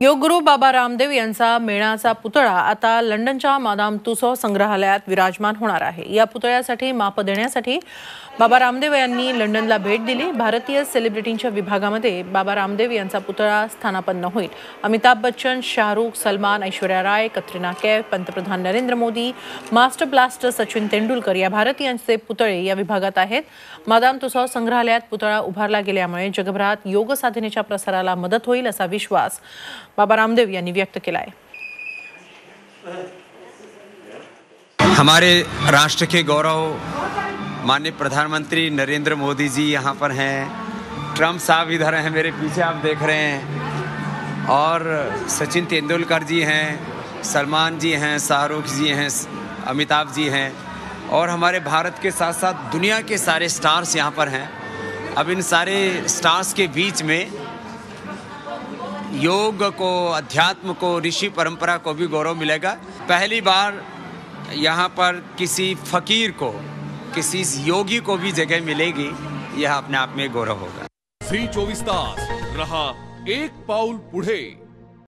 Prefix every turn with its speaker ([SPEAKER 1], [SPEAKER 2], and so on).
[SPEAKER 1] योगगुरु बाबा रामदेव यांचा मेणाचा पुतळा आता लंडनच्या मादाम तुसो संग्रहालयात विराजमान होणार आहे. या पुतळ्यासाठी माप देण्यासाठी बाबा रामदेव यांनी लंडनला भेट दिली. भारतीय सेलिब्रिटींच्या विभागामध्ये बाबा रामदेव यांचा पुतळा स्थानापन्न होईल. अमिताभ बच्चन शाहरुख सलमान ऐश्वर्या राय कत्रिना कैफ पंतप्रधान नरेंद्र मोदी मास्टर ब्लास्टर सचिन तेंडुलकर या भारतीयांचे पुतळे या विभागात आहेत. मादाम तुसो संग्रहालयात पुतळा उभारला गेल्यामुळे जगभरात योग साधनेच्या प्रसाराला मदत होईल असा विश्वास बाबा रामदेव यांनी व्यक्त केला आहे
[SPEAKER 2] हमारे राष्ट्र के गौरव माननीय प्रधानमंत्री नरेंद्र मोदी जी यहाँ पर हैं। ट्रंप साहब इधर हैं, मेरे पीछे आप देख रहे हैं। और सचिन तेंदुलकर जी हैं, सलमान जी हैं, शाहरुख जी हैं, अमिताभ जी हैं। और हमारे भारत के साथ साथ दुनिया के सारे स्टार्स यहाँ पर हैं। अब इन सारे स्टार्स के बीच में योग को, अध्यात्म को, ऋषि परंपरा को भी गौरव मिलेगा। पहली बार यहाँ पर किसी फकीर को, किसी योगी को भी जगह मिलेगी, यह अपने आप में गौरव होगा।
[SPEAKER 3] श्री चोवीस तास, रहा एक पाउल पुढे।